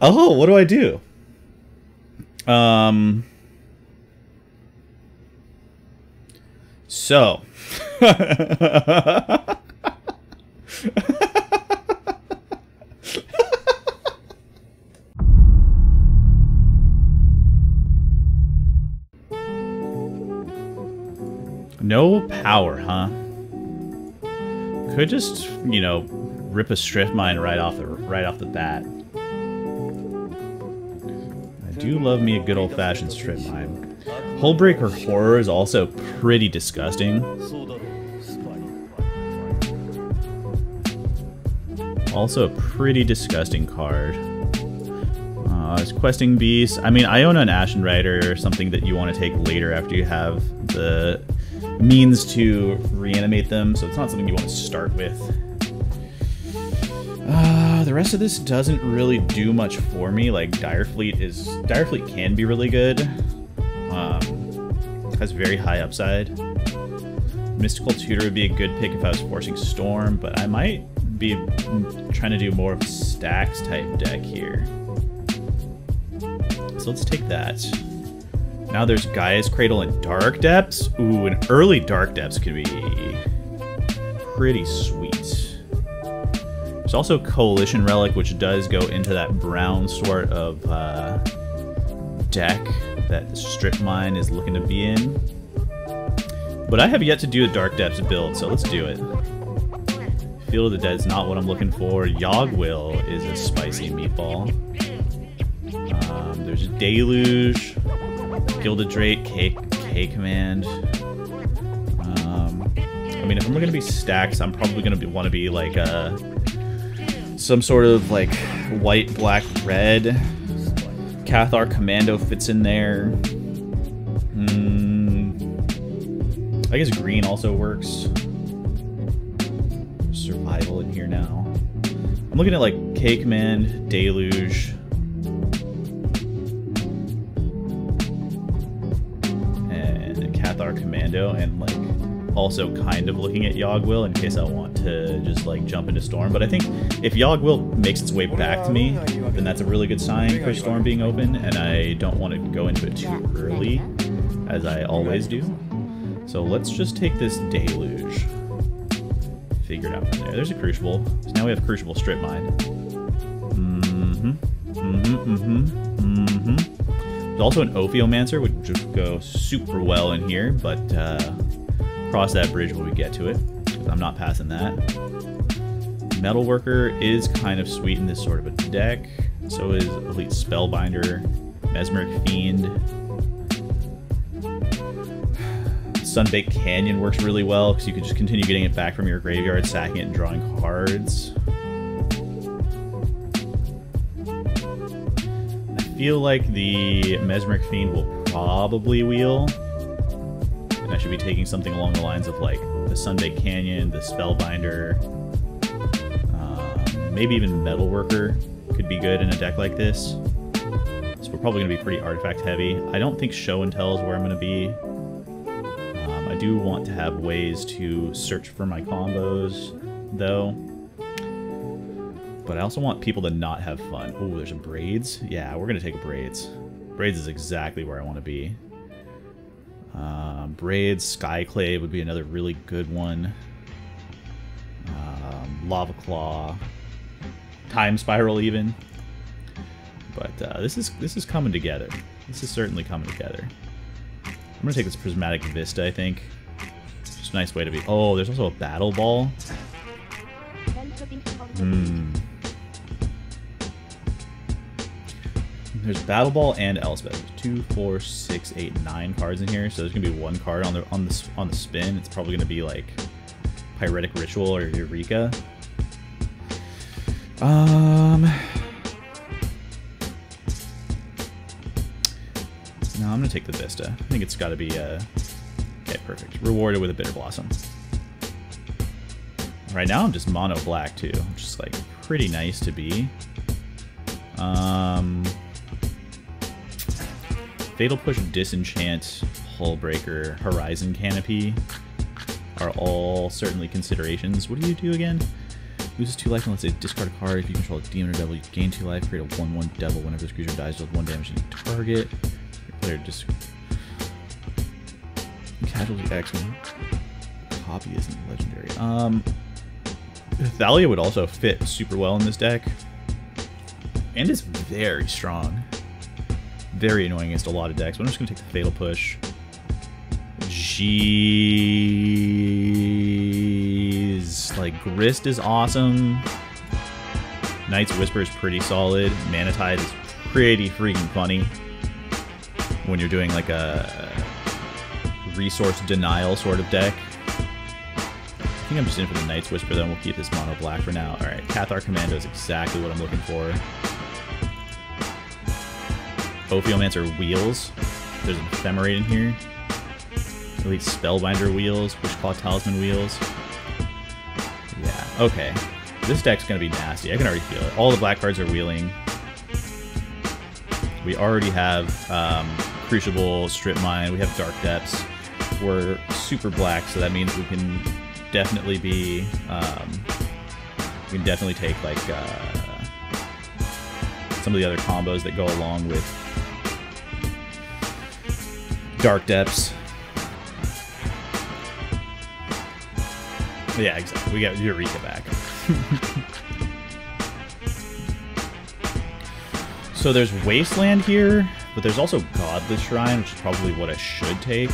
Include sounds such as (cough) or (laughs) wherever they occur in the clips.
Oh, what do I do? Um. So. (laughs) no power, huh? Could just, you know, rip a strip mine right off the right off the bat. Do love me a good old-fashioned strip mine. Hullbreaker Horror is also pretty disgusting. Also a pretty disgusting card. Uh, it's Questing Beast. I mean, I own an Ashen Rider, or something that you want to take later after you have the means to reanimate them, so it's not something you want to start with. The rest of this doesn't really do much for me. Like Direfleet is Direfleet can be really good. Um, has very high upside. Mystical Tutor would be a good pick if I was forcing Storm, but I might be trying to do more of a Stax type deck here. So let's take that. Now there's Gaia's Cradle and Dark Depths. Ooh, an early Dark Depths could be pretty sweet. Also Coalition Relic, which does go into that brown sort of uh, deck that Strip Mine is looking to be in. But I have yet to do a Dark Depths build, so let's do it. Field of the Dead is not what I'm looking for. Yogg-Will is a spicy meatball. Um, there's Deluge. Gilded Drake, K, K Command. Um, I mean, if I'm gonna be Stax, I'm probably gonna want to be like a uh, some sort of like white, black, red. Cathar Commando fits in there. Mm, I guess green also works. Survival in here now. I'm looking at like K Command, Deluge. And Cathar Commando and like also kind of looking at Yogg-Will in case I want to just like jump into Storm. But I think if Yogg-Will makes its way back to me, then that's a really good sign for Storm being open, and I don't want to go into it too early, as I always do. So let's just take this Deluge. Figure it out from there. There's a Crucible. So now we have Crucible Strip Mine. Mm-hmm. Mm-hmm. Mm-hmm. Mm-hmm. There's also an Ophiomancer, which would go super well in here, but uh, cross that bridge when we get to it, I'm not passing that. Metalworker is kind of sweet in this sort of a deck. So is Elite Spellbinder, Mesmeric Fiend. Sunbaked Canyon works really well because you can just continue getting it back from your graveyard, sacking it, and drawing cards. I feel like the Mesmeric Fiend will probably wheel. I should be taking something along the lines of like the Sunbaked Canyon, the Spellbinder, um, maybe even Metalworker could be good in a deck like this. So we're probably going to be pretty artifact heavy. I don't think Show and Tell is where I'm going to be. Um, I do want to have ways to search for my combos, though. But I also want people to not have fun. Oh, there's a braids. Yeah, we're gonna take braids. Braids is exactly where I want to be. Um, braids, Skyclave would be another really good one. Um, Lava Claw, Time Spiral even. But uh, this is this is coming together. This is certainly coming together. I'm gonna take this Prismatic Vista. I think. It's a nice way to be. Oh, there's also a Battle Ball. Hmm. There's Battle Ball and Elspeth. Two, four, six, eight, nine cards in here. So there's gonna be one card on the on the on the spin. It's probably gonna be like Pyretic Ritual or Eureka. Um. No, I'm gonna take the Vista. I think it's got to be uh. Okay, perfect. Rewarded with a Bitter Blossom. Right now I'm just mono black too, which is like pretty nice to be. Um. Fatal Push, Disenchant, Hullbreaker, Horizon Canopy are all certainly considerations. What do you do again? Loses 2 life unless they discard a card. If you control a demon or devil, you gain 2 life. Create a 1-1 devil whenever this creature dies with 1 damage to target. Your player just... Casualty X one. Copy isn't legendary. Um, Thalia would also fit super well in this deck. And is very strong. Very annoying against a lot of decks, but I'm just going to take the Fatal Push. Jeez. Like, Grist is awesome. Night's Whisper is pretty solid. Manatide is pretty freaking funny. When you're doing like a resource denial sort of deck. I think I'm just in for the Night's Whisper, then we'll keep this mono black for now. Alright, Cathar Commando is exactly what I'm looking for. Ophiomancer Wheels. There's an Ephemerate in here. Elite Spellbinder Wheels, Wishclaw Talisman Wheels. Yeah, okay. This deck's gonna be nasty. I can already feel it. All the black cards are wheeling. We already have um, Crucible, Strip Mine, we have Dark Depths. We're super black, so that means we can definitely be, um, we can definitely take like uh, some of the other combos that go along with Dark Depths. Yeah, exactly. We got Eureka back. (laughs) so there's Wasteland here, but there's also Godless Shrine, which is probably what I should take.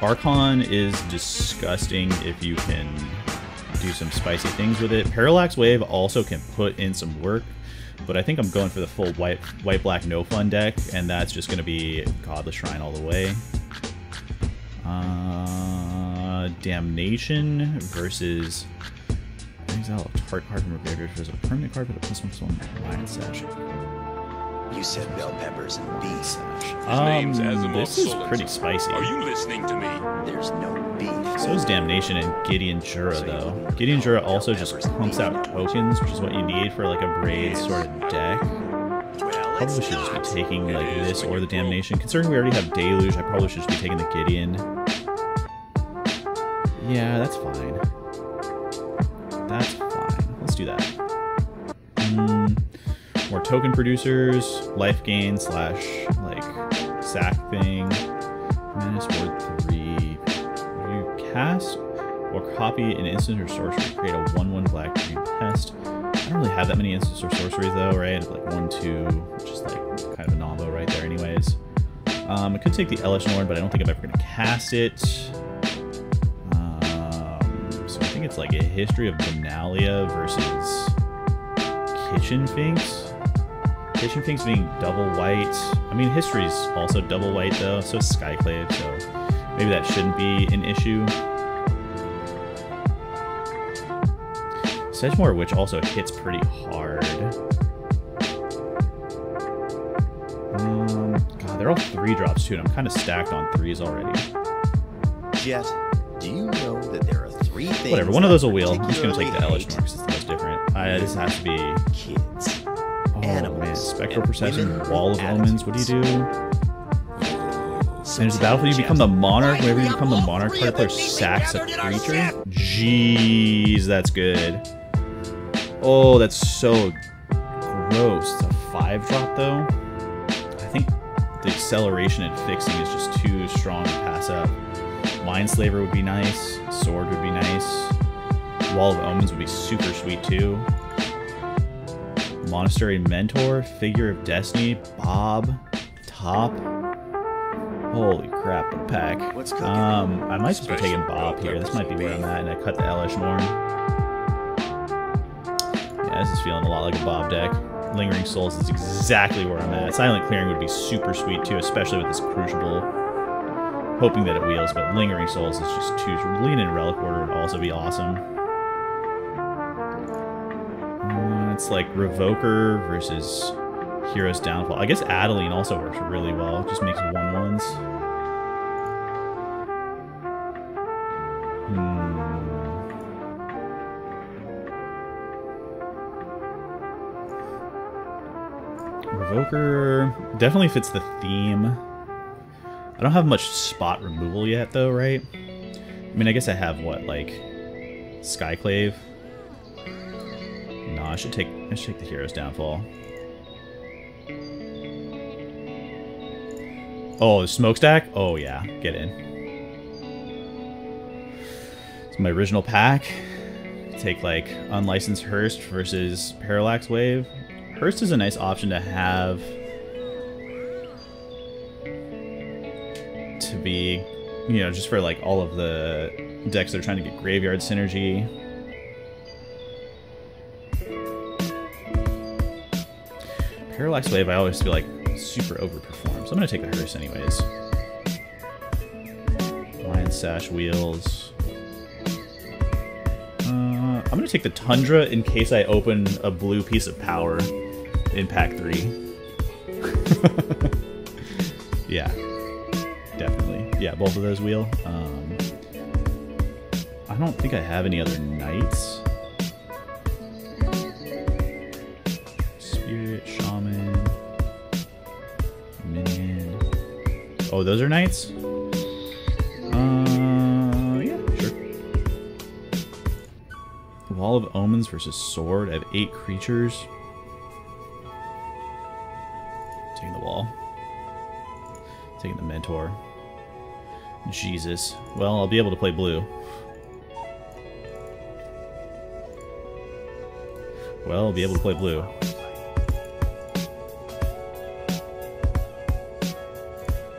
Archon is disgusting if you can do some spicy things with it. Parallax Wave also can put in some work, but I think I'm going for the full white white black no fun deck, and that's just going to be Godless Shrine all the way. Uh, Damnation versus exile a target card from graveyard versus a permanent card with a plus one plus one Lion Sash. You said bell peppers and beef. Um, this is pretty spicy. Are you listening to me? There's no beef. So is Damnation and Gideon Jura, though. Gideon Jura also just pumps out tokens, which is what you need for like a braid sort of deck. Well, Probably should just be taking like this or the Damnation. Considering we already have Deluge, I probably should just be taking the Gideon. Yeah, that's fine. That's fine. Let's do that. Token producers, life gain slash like sack thing. Word three. You cast or copy an instant or sorcery, create a one-one black green pest. I don't really have that many instants or sorceries though, right? Like one, two, which is like kind of a combo right there, anyways. Um, I could take the Elesh Norn, but I don't think I'm ever to cast it. Um, so I think it's like a history of Benalia versus Kitchen Finks. Kitchen Finks being double white. I mean, history's also double white though, so Skyclave, so maybe that shouldn't be an issue. Sedgemoor Witch also hits pretty hard. Um, God, they're all three drops too, and I'm kind of stacked on threes already. Jet, do you know that there are three things? Whatever, one of those will wheel. I'm just gonna take the Elesh because it's the most different. I, this has to be. Kids. Oh man, Spectral Procession, Wall of Omens. What do you do? And it's a battlefield, you become the monarch. Whenever you become the monarch, card player sacks a creature. Jeez, that's good. Oh, that's so gross. It's a five drop though. I think the acceleration and fixing is just too strong to pass up. Mindslaver would be nice. Sword would be nice. Wall of Omens would be super sweet too. Monastery Mentor, Figure of Destiny, Bob, Top. Holy crap, the pack. What's cooking? Um, I might just be taking Bob here. This might be where I'm at, and I cut the Elesh Norn. Yeah, this is feeling a lot like a Bob deck. Lingering Souls is exactly where I'm at. Silent Clearing would be super sweet too, especially with this Crucible. Hoping that it wheels, but Lingering Souls is just too... Lean in Relic Order would also be awesome. It's like Revoker versus Hero's Downfall. I guess Adeline also works really well. Just makes one ones. Hmm. Revoker definitely fits the theme. I don't have much spot removal yet, though, right? I mean, I guess I have what, like Skyclave. No, I should take I should take the hero's downfall. Oh, the smokestack? Oh yeah, get in. It's my original pack. Take like unlicensed Hearse versus Parallax Wave. Hearse is a nice option to have to be, you know, just for like all of the decks that are trying to get graveyard synergy. Parallax Wave, I always feel like super overperformed, so I'm gonna take the Hearse anyways. Lion Sash Wheels. Uh, I'm gonna take the Tundra in case I open a blue piece of power in pack three. (laughs) yeah, definitely. Yeah, both of those wheel. Um, I don't think I have any other knights. Oh, those are knights? Uh, yeah, sure. Wall of Omens versus Sword. I have eight creatures. Taking the wall. Taking the Mentor. Jesus. Well, I'll be able to play blue. Well, I'll be able to play blue.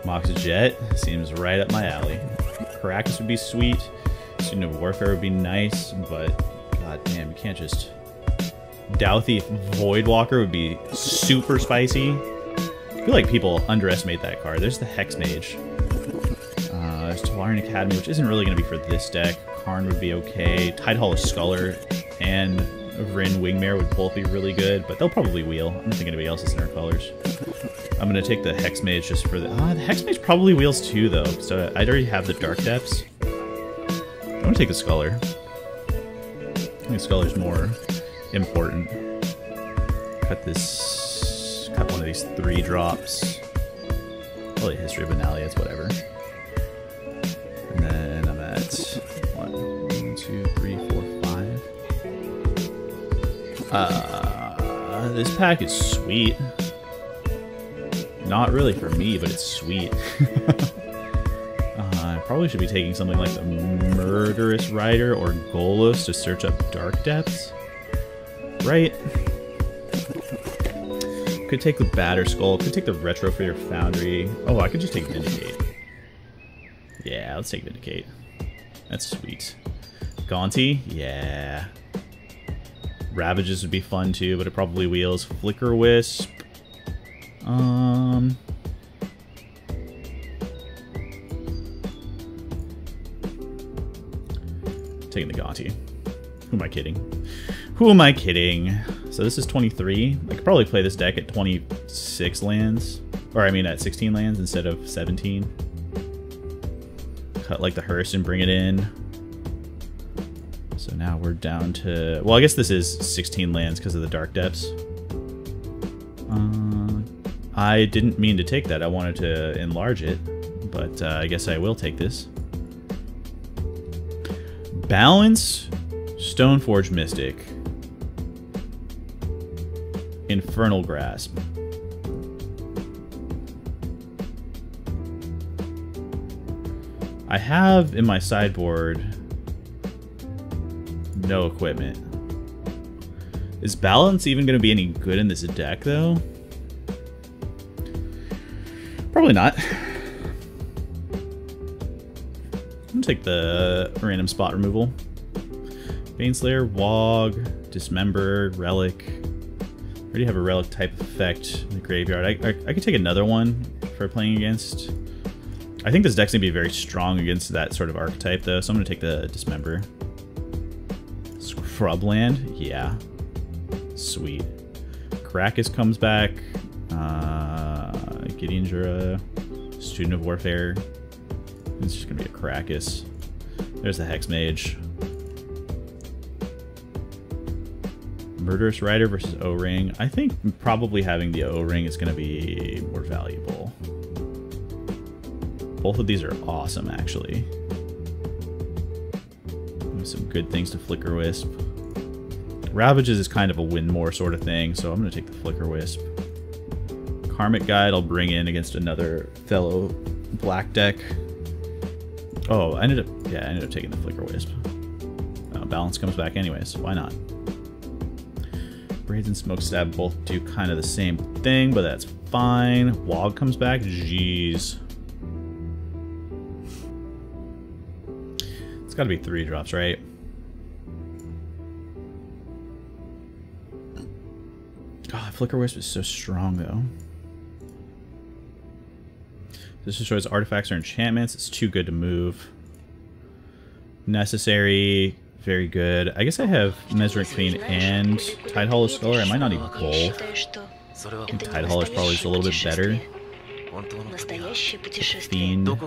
Mox Jet seems right up my alley. Karakas would be sweet. Student of Warfare would be nice, but god damn, you can't just... Dauthi Voidwalker would be super spicy. I feel like people underestimate that card. There's the Hex Mage. Uh, there's Tolarian Academy, which isn't really going to be for this deck. Karn would be okay. Tidehollow Sculler and Vryn Wingmare would both be really good, but they'll probably wheel. I don't think anybody else is in our colors. I'm gonna take the Hex Mage just for the... Ah, the Hex Mage probably wheels too, though, so I'd already have the Dark Depths. I'm gonna take the Sculler. I think Sculler's more important. Cut this... Cut one of these three drops. Probably History of Benalia, it's whatever. And then I'm at... One, two, three, four, five. Uh, this pack is sweet. Not really for me, but it's sweet. (laughs) uh, I probably should be taking something like the Murderous Rider or Golos to search up Dark Depths. Right? Could take the Batter Skull, could take the Retrofitter Foundry. Oh, I could just take Vindicate. Yeah, let's take Vindicate. That's sweet. Gaunty? Yeah. Ravages would be fun too, but it probably wheels. Flicker Wisp. Um. Taking the Gaunty. Who am I kidding? Who am I kidding? So this is 23. I could probably play this deck at 26 lands. Or I mean at 16 lands instead of 17. Cut like the hearse and bring it in. So now we're down to... Well, I guess this is 16 lands because of the Dark Depths. I didn't mean to take that. I wanted to enlarge it. But uh, I guess I will take this. Balance, Stoneforge Mystic, Infernal Grasp. I have in my sideboard no equipment. Is balance even going to be any good in this deck, though? Probably not. I'm gonna take the random spot removal. Baneslayer, Wog, Dismember, Relic. I already have a Relic type effect in the graveyard. I, I, I could take another one for playing against. I think this deck's gonna be very strong against that sort of archetype, though, so I'm gonna take the Dismember. Scrubland? Yeah. Sweet. Karakas comes back. Uh, Gideon Jura. Student of Warfare. It's just gonna be a Karakas. There's the Hex Mage. Murderous Rider versus O-Ring. I think probably having the O-Ring is gonna be more valuable. Both of these are awesome, actually. Some good things to Flicker Wisp. Ravages is kind of a win more sort of thing, so I'm to take the Flicker Wisp. Karmic Guide I'll bring in against another fellow black deck. Oh, I ended up, yeah, I ended up taking the Flicker Wisp. Uh, balance comes back anyways, why not? Braids and Smokestack both do kind of the same thing, but that's fine. Wog comes back, jeez. It's gotta be three drops, right? God, Flicker Wisp is so strong, though. This destroys artifacts or enchantments. It's too good to move. Necessary. Very good. I guess I have Mesmeric Fiend and Tidehollow Sculler. I might not even both. I think Tidehollow is probably just a little bit better. Fiend. And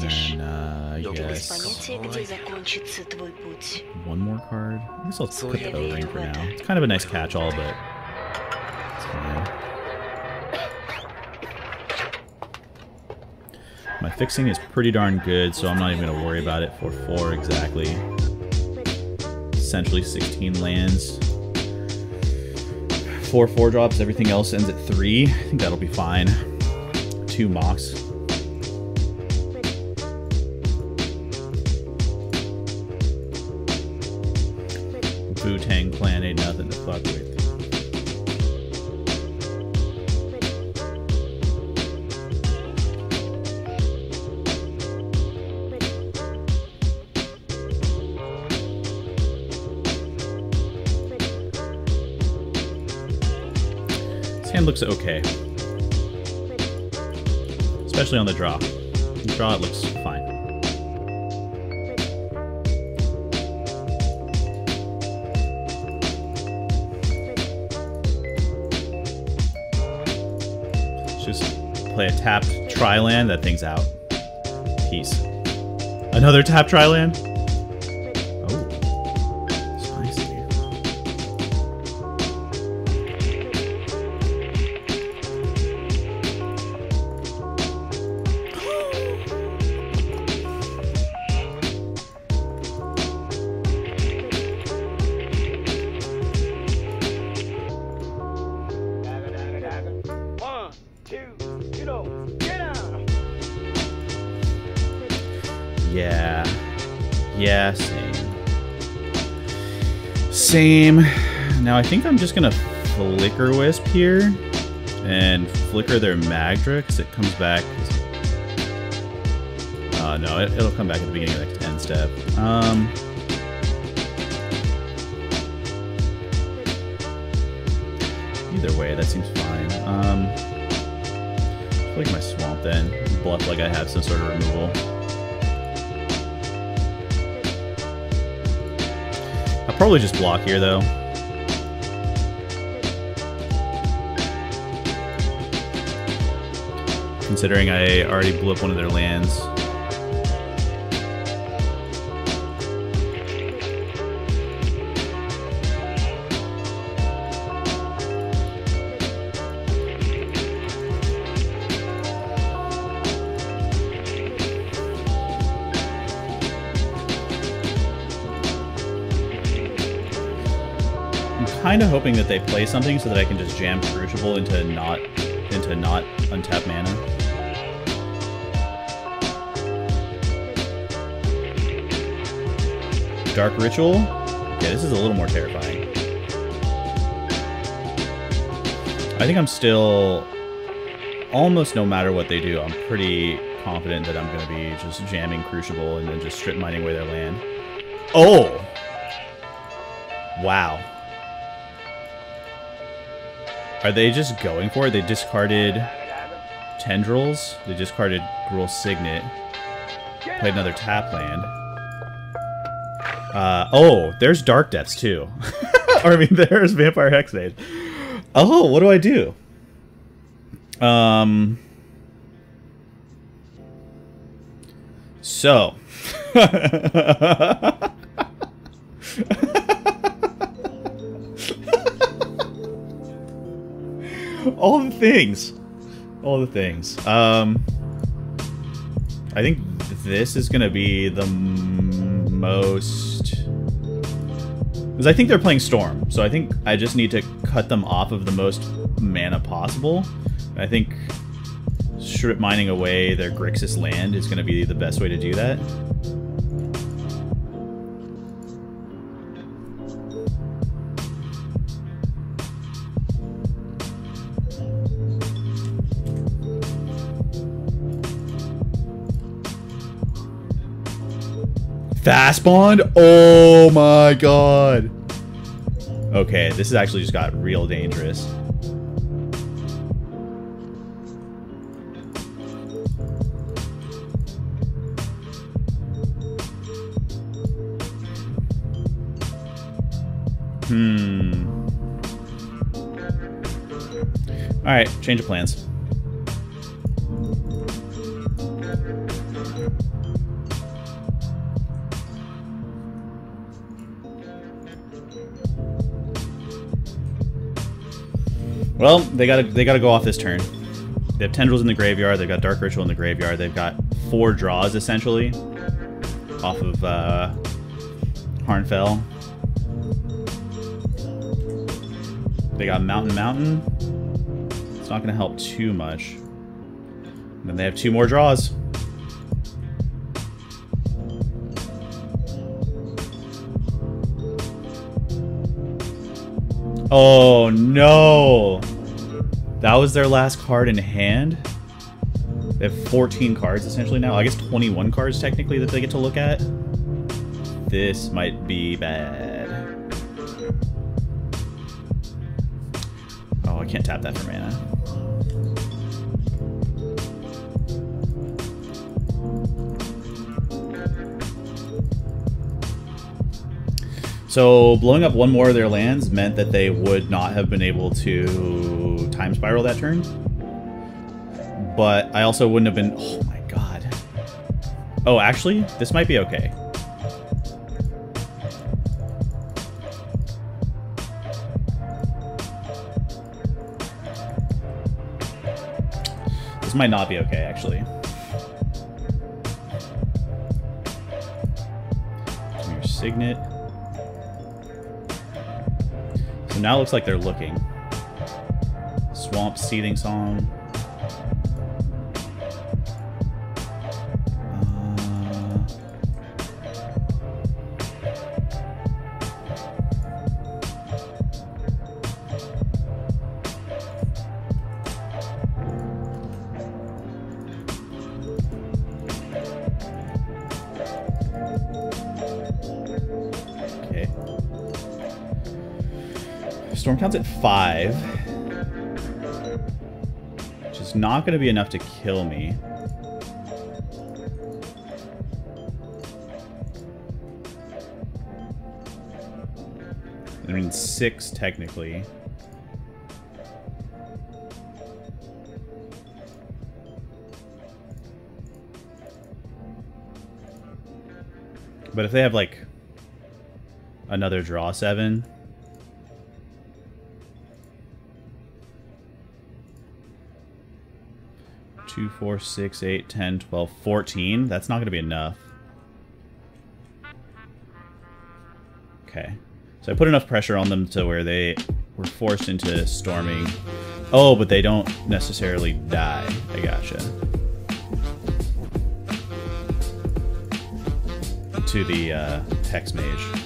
then, uh, yes. One more card. I guess I'll put the O-Ring for now. It's kind of a nice catch-all, but it's fine. My fixing is pretty darn good, so I'm not even going to worry about it for 4 exactly. Essentially 16 lands. 4 4 drops, everything else ends at 3. I think that'll be fine. 2 Mox. Looks okay. Especially on the draw. The draw, it looks fine. Just play a tapped tri-land. That thing's out. Peace. Another tap tri-land? Same. Now I think I'm just gonna Flicker Wisp here and flicker their Magdra because it comes back. Uh, no, it, will come back at the beginning of the next end step. Um, either way, that seems fine. Um, flicker my Swamp then. Bluff like I have some sort of removal. Probably just block here, though. Considering I already blew up one of their lands. Kind of hoping that they play something so that I can just jam Crucible into not into not untap mana. Dark Ritual? Yeah, this is a little more terrifying. I think I'm still, almost no matter what they do, I'm pretty confident that I'm going to be just jamming Crucible and then just strip mining away their land. Oh! Wow. Are they just going for it? They discarded Tendrils. They discarded Gruul Signet. Played another tap land. Uh, oh, there's Dark Depths too. (laughs) or I mean, (laughs) there's Vampire Hexmage. Oh, what do I do? Um. So. (laughs) (laughs) all the things. All the things. Um, I think this is going to be the most Because I think they're playing Storm, so I think I just need to cut them off of the most mana possible. I think strip mining away their Grixis land is going to be the best way to do that. Fast bond? Oh my god. Okay, this has actually just got real dangerous. Hmm. Alright, change of plans. Well, they gotta they gotta go off this turn. They have tendrils in the graveyard. They've got dark ritual in the graveyard. They've got four draws essentially off of uh, Harnfell. They got Mountain Mountain. It's not to help too much. And then they have two more draws. Oh no! That was their last card in hand? They have 14 cards essentially now. I guess 21 cards technically that they get to look at. This might be bad. Oh, I can't tap that for mana. So blowing up one more of their lands meant that they would not have been able to time spiral that turn. But I also wouldn't have been... Oh my god. Oh, actually, this might be okay. This might not be okay, actually. Signet. So now it looks like they're looking. Swamp Seething Song. Counts at five. Which is not going to be enough to kill me. I mean, six technically. But if they have like another draw seven, two, four, six, eight, 10, 12, 14. That's not going to be enough. Okay. So I put enough pressure on them to where they were forced into storming. Oh, but they don't necessarily die. I gotcha. To the uh, Hex Mage.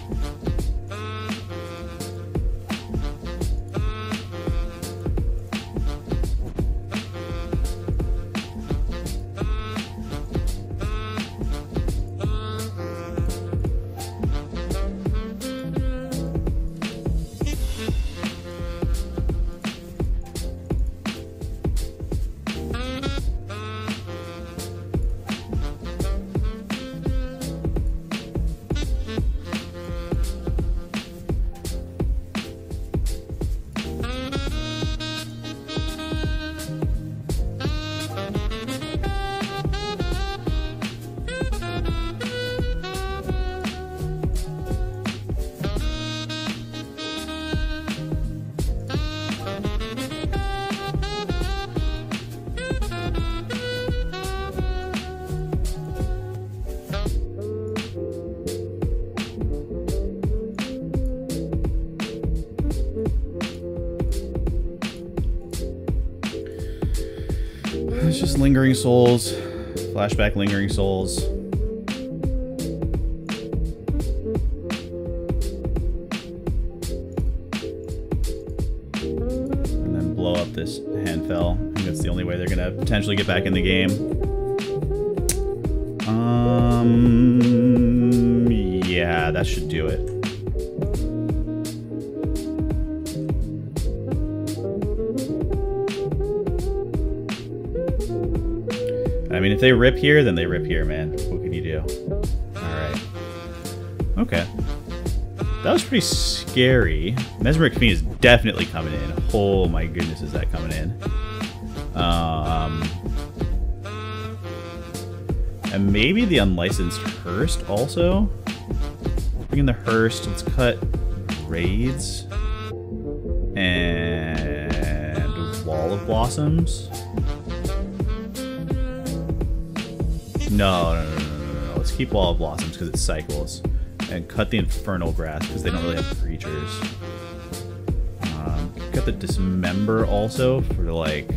Lingering souls. Flashback lingering souls. And then blow up this Harnfell. I think that's the only way they're gonna potentially get back in the game. They rip here, then they rip here, man. What can you do? Alright. Okay. That was pretty scary. Mesmeric Fiend is definitely coming in. Oh my goodness, is that coming in. Um... And maybe the unlicensed Hearse also? Bring in the Hearse. Let's cut Raids. And Wall of Blossoms. No, no, no, no, no. Let's keep Wall of Blossoms because it cycles. And cut the Infernal Grasp because they don't really have creatures. Um, cut the Dismember also for like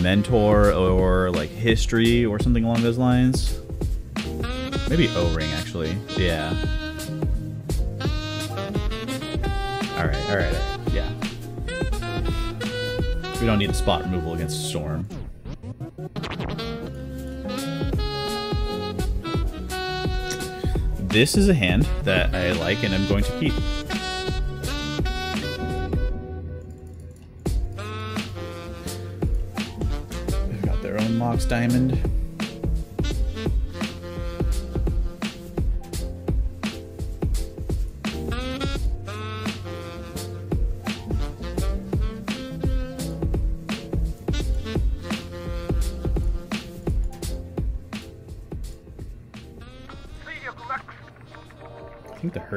mentor or like history or something along those lines. Maybe O-ring actually. Yeah. Alright, alright, alright. Yeah. We don't need the spot removal against Storm. This is a hand that I like and I'm going to keep. They've got their own Mox Diamond.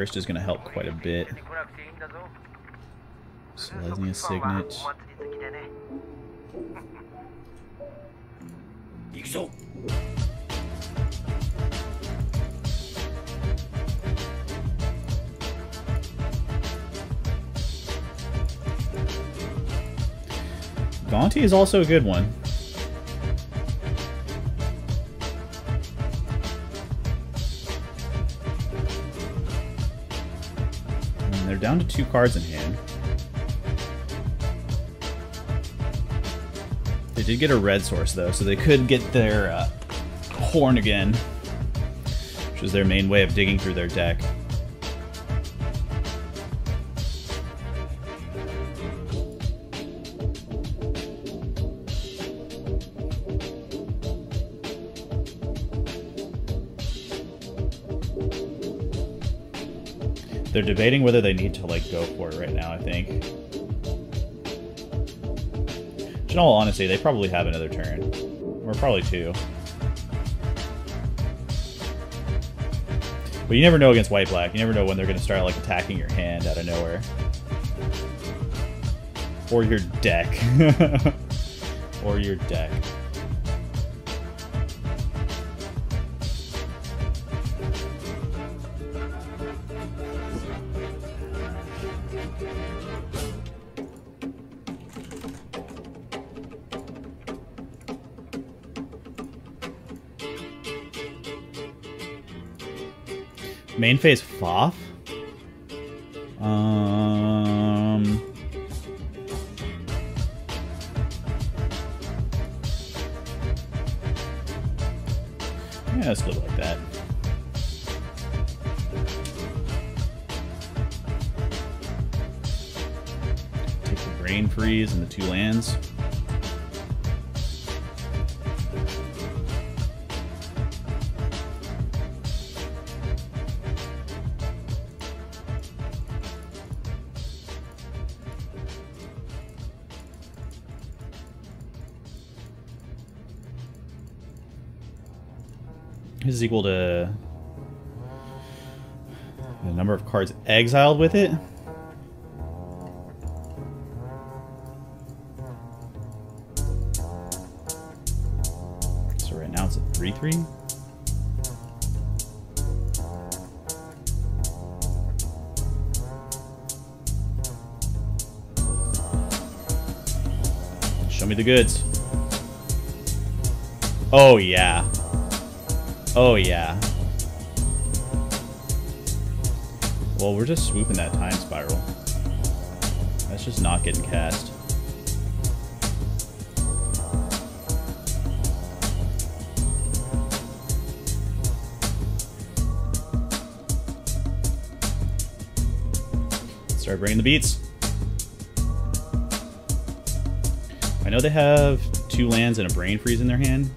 Burst is going to help quite a bit. Selesnya Signet. Gaunti is also a good one. Down to two cards in hand. They did get a red source though, so they could get their uh, horn again, which is their main way of digging through their deck. They're debating whether they need to like go for it right now, I think. In all honesty, they probably have another turn. Or probably two. But you never know against white black. You never know when they're gonna start like attacking your hand out of nowhere. Or your deck. (laughs) or your deck. Main phase Foff? Is equal to the number of cards exiled with it. So right now it's a 3-3. Show me the goods. Oh, yeah. Oh, yeah. Well, we're just swooping that time spiral. That's just not getting cast. Start bringing the beats. I know they have two lands and a brain freeze in their hand.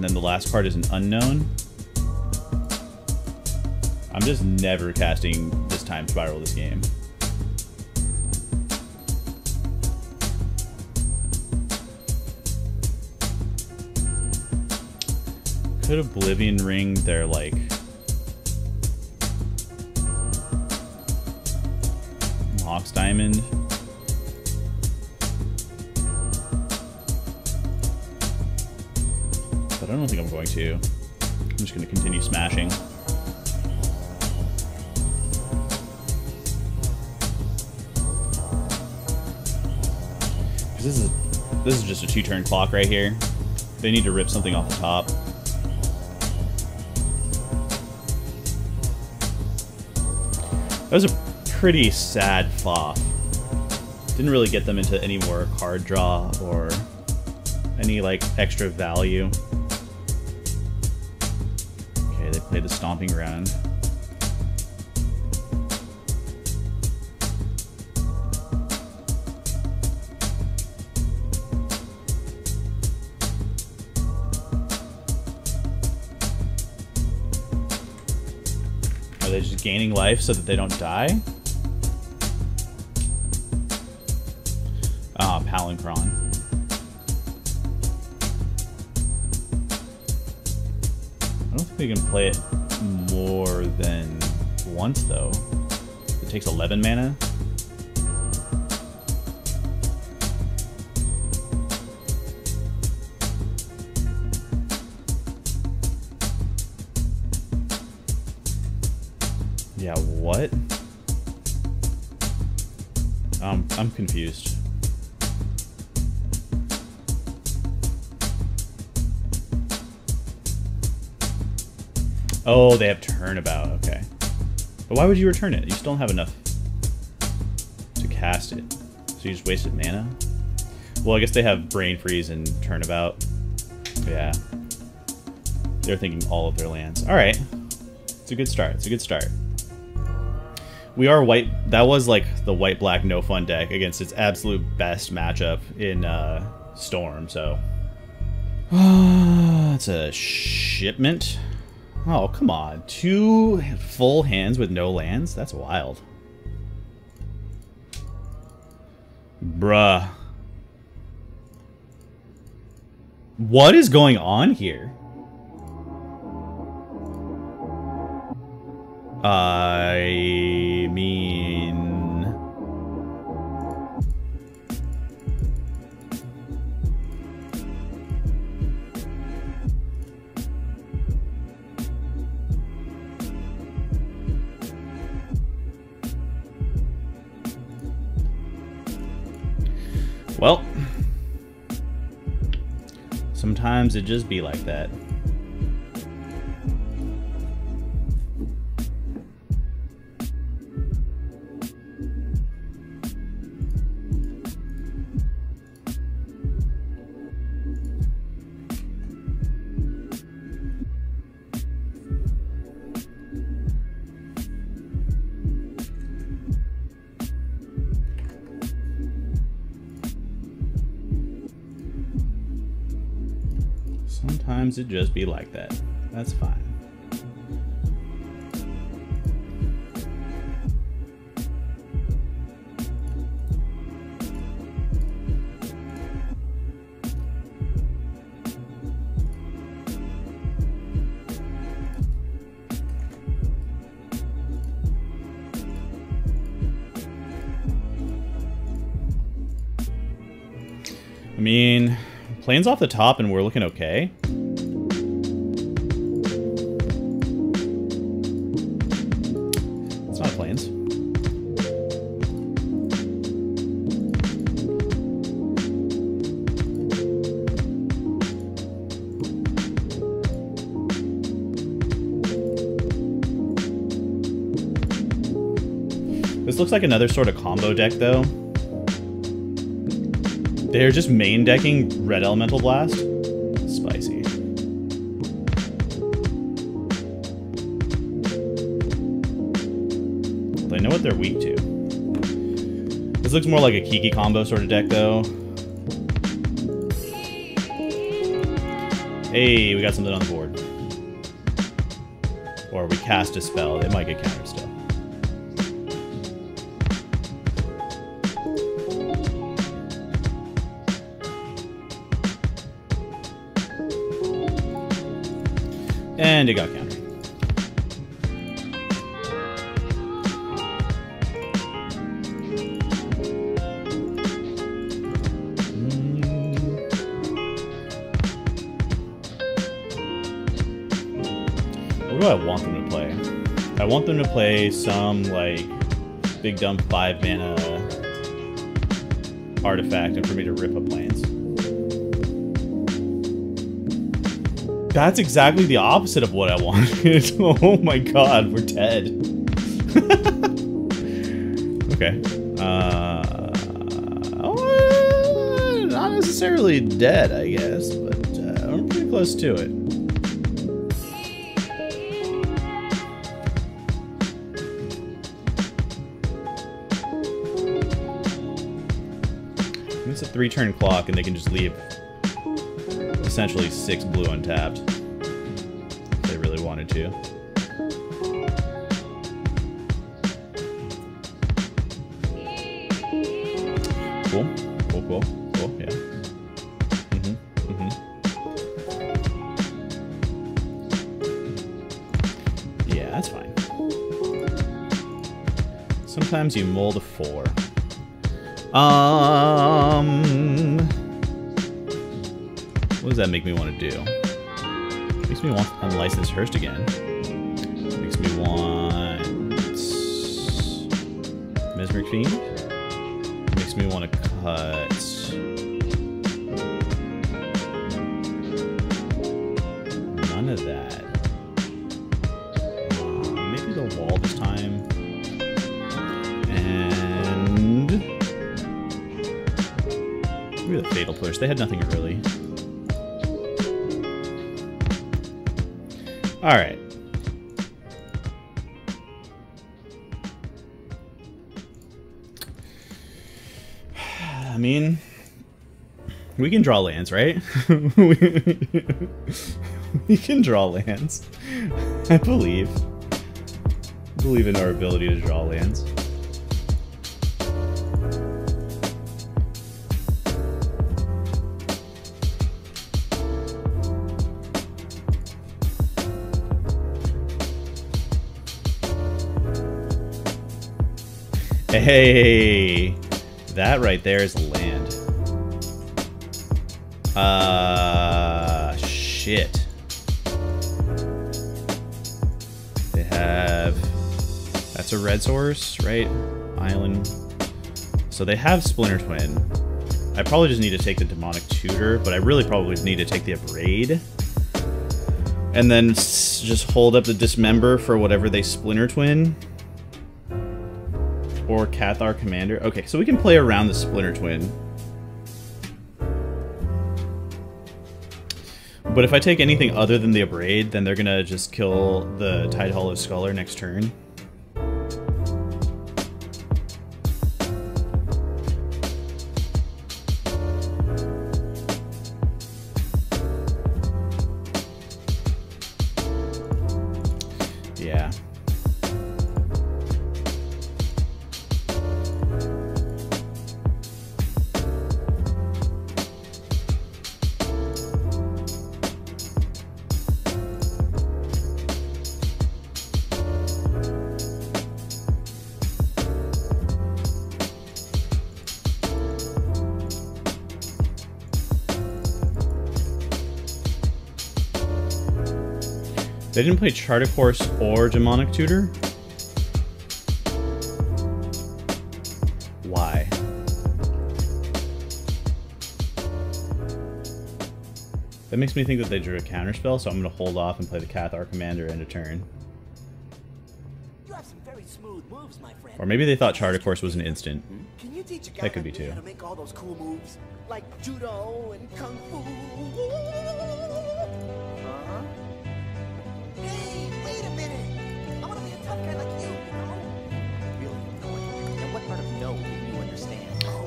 And then the last card is an unknown. I'm just never casting this time spiral this game. Could Oblivion Ring their like Mox Diamond? Don't think I'm going to. I'm just going to continue smashing. This is this is just a two-turn clock right here. They need to rip something off the top. That was a pretty sad flop. Didn't really get them into any more card draw or any like extra value. Play the stomping ground. Are they just gaining life so that they don't die? Ah. I we can play it more than once, though. It takes 11 mana. Yeah, what? Um, I'm confused. Oh, they have turnabout. Okay. But why would you return it? You still don't have enough to cast it. So you just wasted mana? Well, I guess they have Brain Freeze and Turnabout. Yeah. They're thinking all of their lands. Alright. It's a good start. It's a good start. We are white. That was like the white-black no fun deck against its absolute best matchup in uh, Storm, so. (sighs) It's a shipment. Oh, come on. Two full hands with no lands? That's wild. Bruh. What is going on here? I mean... Well, sometimes it just be like that. Just be like that. That's fine. I mean, plains off the top and we're looking okay. Looks like another sort of combo deck, though. They're just main decking Red Elemental Blast. Spicy. They know what they're weak to. This looks more like a Kiki combo sort of deck, though. Hey, we got something on the board. Or we cast a spell. It might get countered And it got countered. What do I want them to play? I want them to play some, like, big dumb 5 mana artifact and for me to rip a lands. That's exactly the opposite of what I wanted. (laughs) oh my god, we're dead. (laughs) okay. Uh, oh, not necessarily dead, I guess, but uh, I'm pretty close to it. It's a three turn clock and they can just leave essentially six blue untapped. If they really wanted to. Cool. Cool, cool, cool, yeah. Mm-hmm. Mm-hmm. Yeah, that's fine. Sometimes you mold a four. Um what does that make me want to do? Makes me want unlicensed Hearse again. Makes me want Mesmeric Fiend. Makes me want to cut. None of that. Uh, maybe the wall this time. And maybe the Fatal Push. They had nothing early. All right. (sighs) I mean, we can draw lands, right? (laughs) we can draw lands. (laughs) I believe. I believe in our ability to draw lands. Hey, that right there is land. Uh, shit. They have, that's a red source, right? Island. So they have Splinter Twin. I probably just need to take the Demonic Tutor, but I really probably need to take the Abrade. And then just hold up the Dismember for whatever they Splinter Twin or Cathar Commander. Okay, so we can play around the Splinter Twin. But if I take anything other than the Abrade, then they're gonna just kill the Tidehollow Sculler next turn. They didn't play Chart a Course or Demonic Tutor? Why? That makes me think that they drew a counterspell, so I'm going to hold off and play the Cathar Commander end of turn. You have some very smooth moves. Or maybe they thought Chart a Course was an instant. Hmm? Can you teach a guy That could be too. to make all those cool moves? Like judo and kung fu.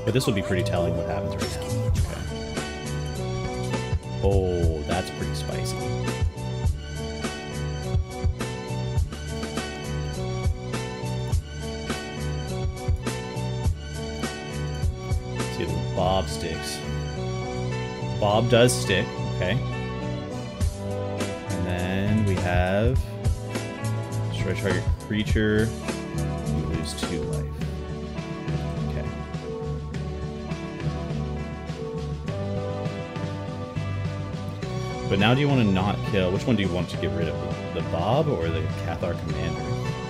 But this will be pretty telling what happens right now. Okay. Oh, that's pretty spicy. Let's see if Bob sticks. Bob does stick, okay. And then we have destroy target creature. You lose two life. Okay. But now do you want to not kill? Which one do you want to get rid of? The Bob or the Cathar Commander?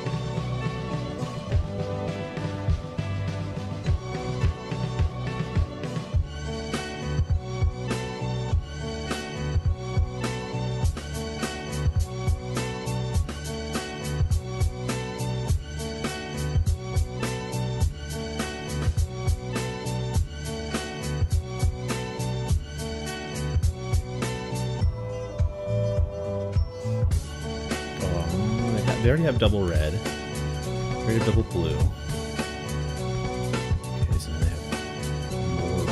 Double red. Have double blue. Okay, so they have more.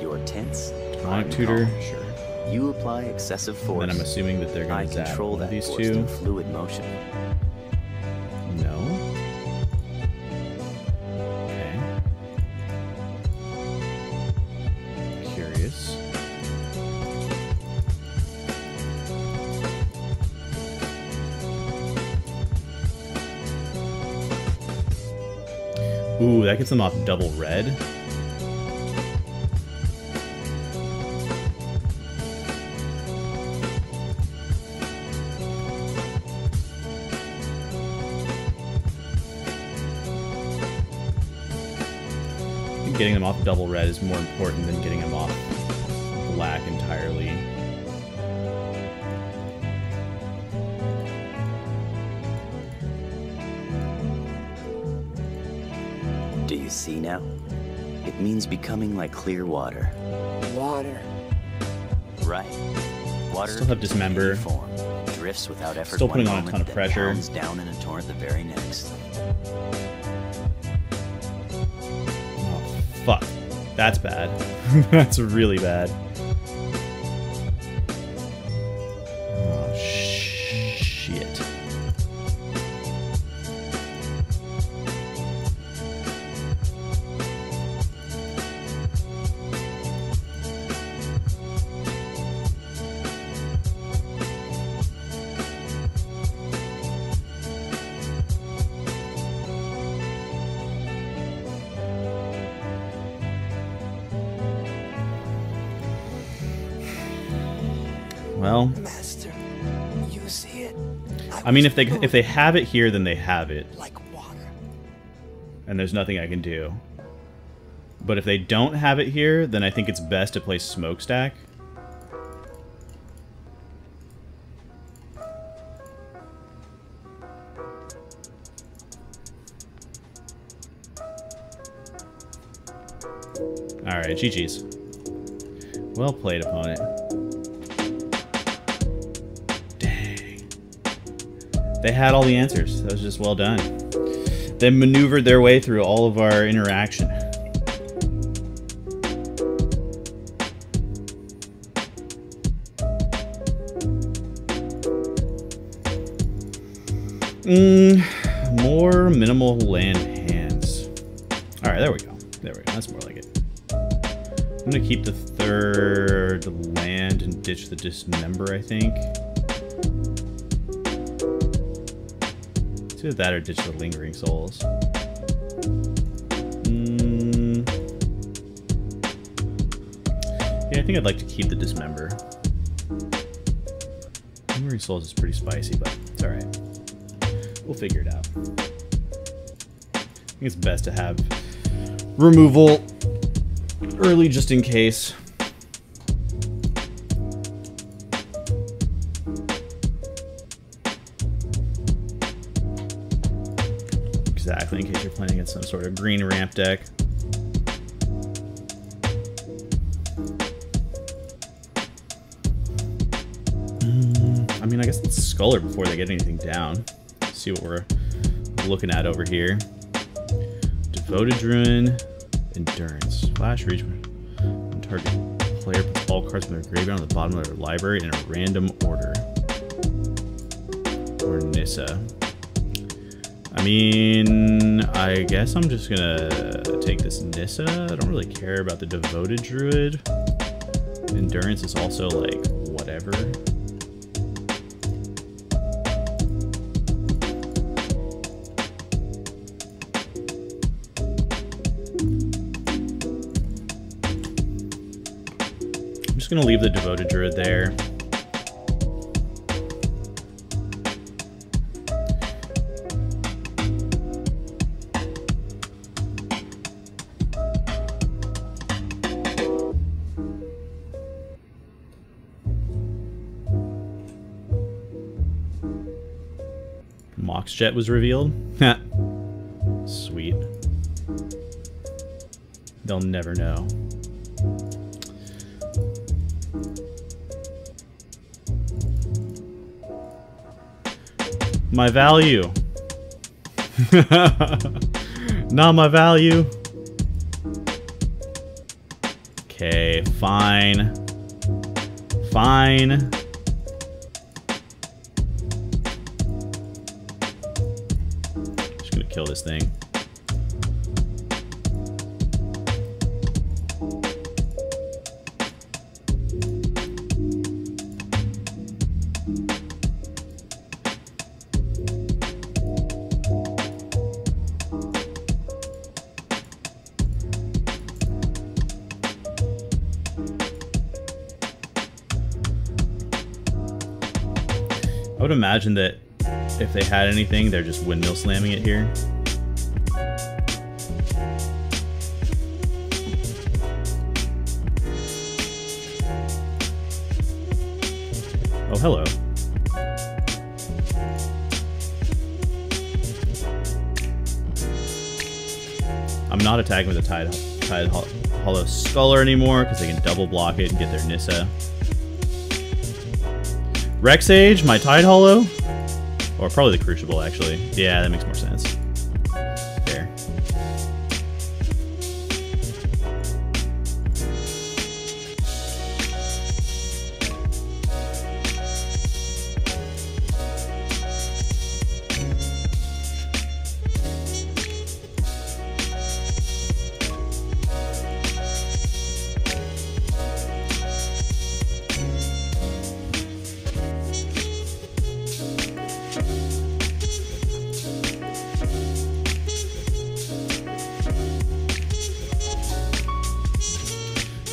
You're tense. Tutor, sure. You apply excessive force. And then I'm assuming that they're going to zap control that these two. fluid motion. That gets them off double red. Getting them off double red is more important than getting them off black entirely. Do you see now? It means becoming like clear water. Water. Right. Water Still have can dismember. Form, drifts without effort. Still putting on a ton of pressure. pounds down in a torrent the very next. Oh, fuck. That's bad. (laughs) That's really bad. I mean, if they if they have it here, then they have it, like water. and there's nothing I can do. But if they don't have it here, then I think it's best to play smokestack. Alright, GG's. Well played, opponent. They had all the answers. That was just well done. They maneuvered their way through all of our interaction. Mm, more minimal land hands. All right, there we go. There we go. That's more like it. I'm gonna keep the third land and ditch the dismember. I think. It's either that or ditch the lingering souls. Mm. Yeah, I think I'd like to keep the dismember. Lingering souls is pretty spicy, but it's all right. We'll figure it out. I think it's best to have removal early just in case. Sort of green ramp deck. Mm, I mean, I guess it's Sculler before they get anything down. Let's see what we're looking at over here. Devoted Druid, Endurance, Flash Reach. When target player puts all cards from their graveyard on the bottom of their library in a random order. Or Nissa. I mean, I guess I'm just gonna take this Nissa. I don't really care about the Devoted Druid. Endurance is also like whatever. I'm just gonna leave the Devoted Druid there. Jet was revealed. Sweet. They'll never know. My value. (laughs) Not my value. Okay, fine. Fine. Thing. I would imagine that if they had anything, they're just windmill slamming it here. I'm not attacking with a Tide, tide Hollow Sculler anymore because they can double block it and get their Nissa. Rex Age, my Tidehollow? Or probably the Crucible, actually. Yeah, that makes more sense.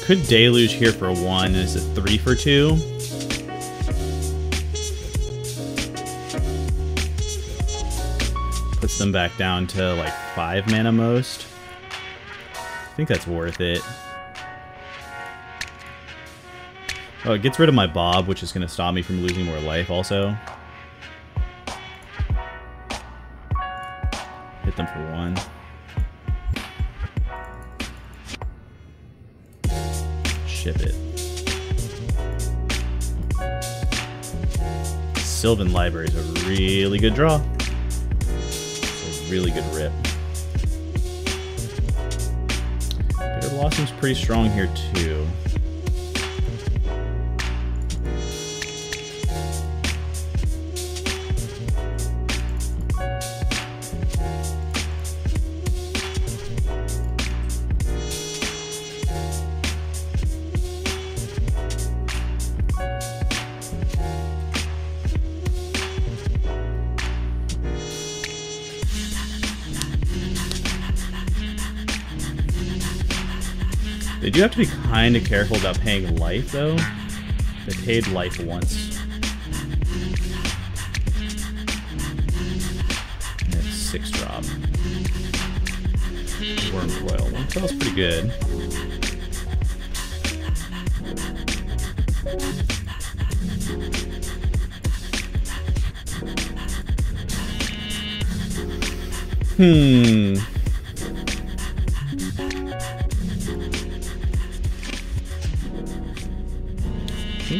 Could Deluge here for one. Is it three for two? Puts them back down to like five mana most. I think that's worth it. Oh, it gets rid of my Bob, which is going to stop me from losing more life also. Sylvan Library is a really good draw. It's a really good rip. Bitterblossom's pretty strong here too. Do have to be kind of careful about paying life, though. They paid life once. It's six drop. Worm coil. Wurmcoil's pretty good. Hmm.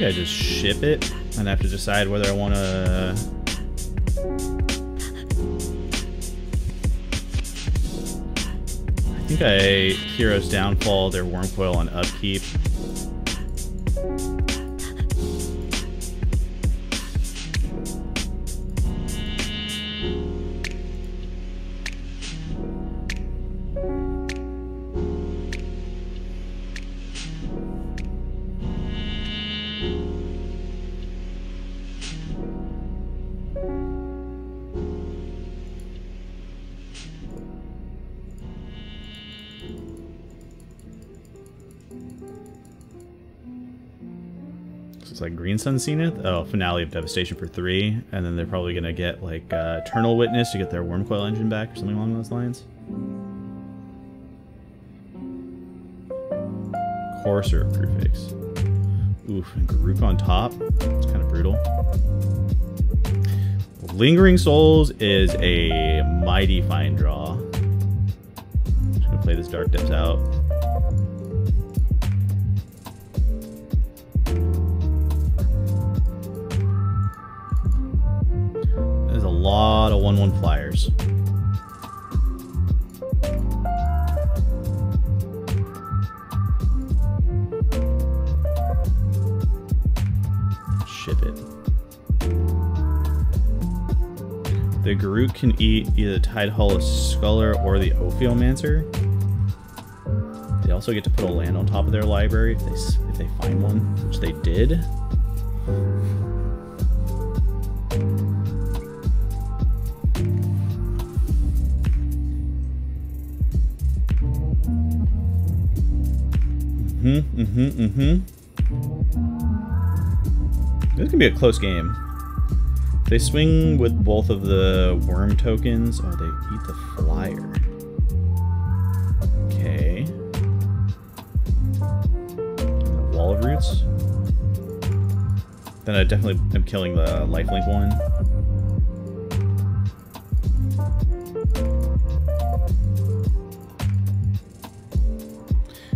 I just ship it and have to decide whether I want to. I think I Hero's Downfall, their Wurmcoil and upkeep. Sun Zenith. Oh, finale of Devastation for three, and then they're probably gonna get like uh, Eternal Witness to get their Wurmcoil engine back or something along those lines. Courser of Kruphix. Oof, and Garruk on top. It's kind of brutal. Lingering Souls is a mighty fine draw. Just gonna play this Dark Depths out. 1-1 flyers. Ship it. The Garruk can eat either the Tidehollow Sculler or the Ophiomancer. They also get to put a land on top of their library if they if they find one, which they did. Mm-hmm, mm-hmm. This can be a close game. They swing with both of the worm tokens. Oh, they eat the flyer. Okay. Wall of roots. Then I definitely am killing the lifelink one.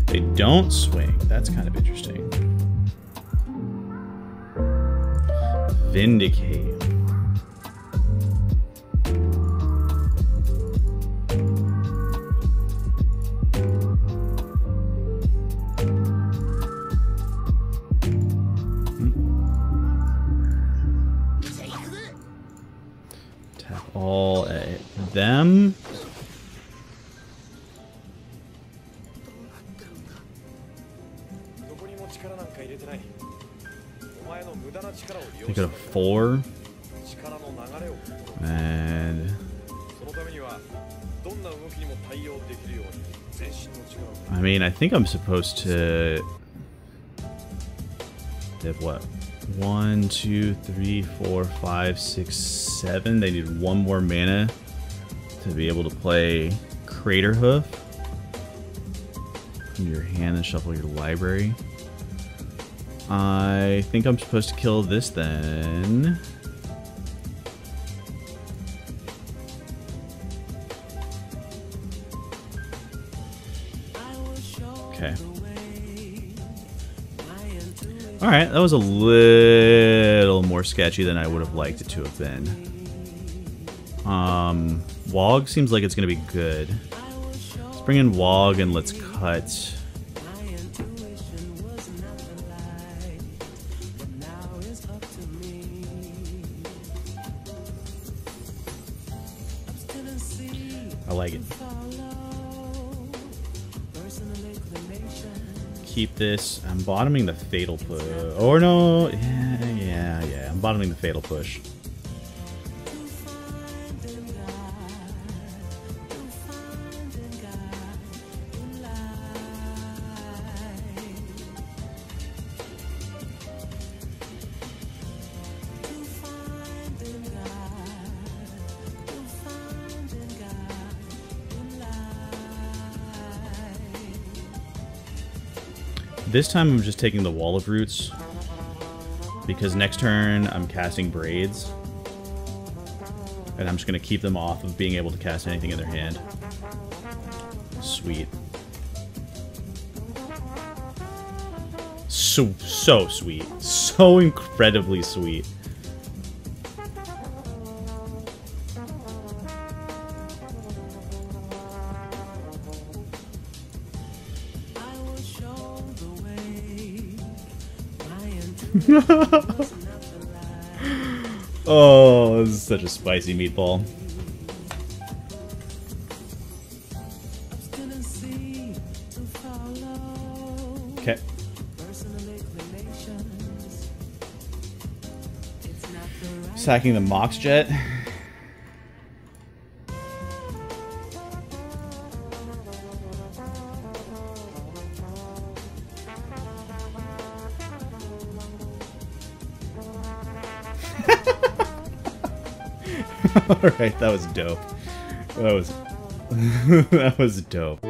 They don't swing. That's kind of interesting. Vindicate. Hmm. At them. I mean, I think I'm supposed to. Have what? One, two, three, four, five, six, seven. They need one more mana to be able to play Craterhoof from your hand and shuffle your library. I think I'm supposed to kill this then. Alright, that was a little more sketchy than I would have liked it to have been. Um, Wog seems like it's going to be good. Let's bring in Wog and let's cut. This. I'm bottoming the fatal push. Or no, yeah, yeah, yeah. I'm bottoming the fatal push. This time I'm just taking the Wall of Roots. Because next turn I'm casting Braids. And I'm just going to keep them off of being able to cast anything in their hand. Sweet. So, so sweet. So incredibly sweet. (laughs) oh, this is such a spicy meatball. Okay. Sacking the Mox Jet. (laughs) (laughs) Alright, that was dope. That was (laughs) that was dope.